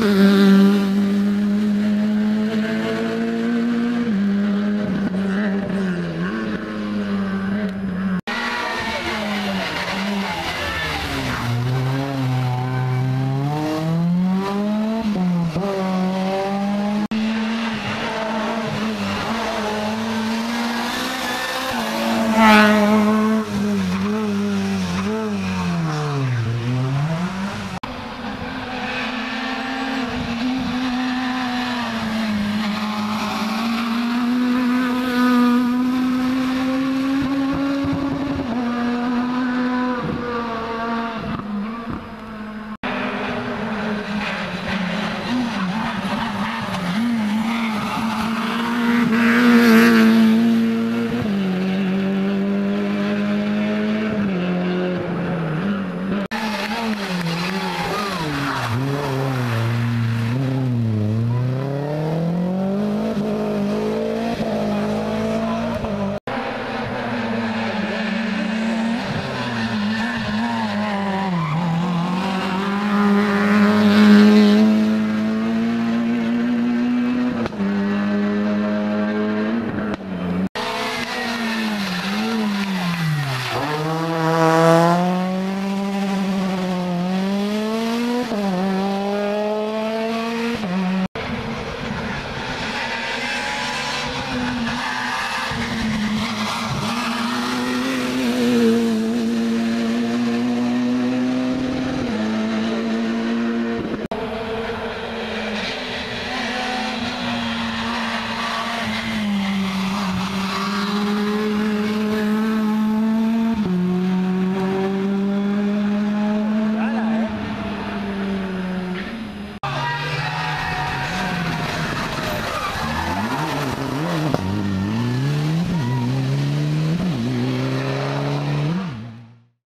Mm-hmm.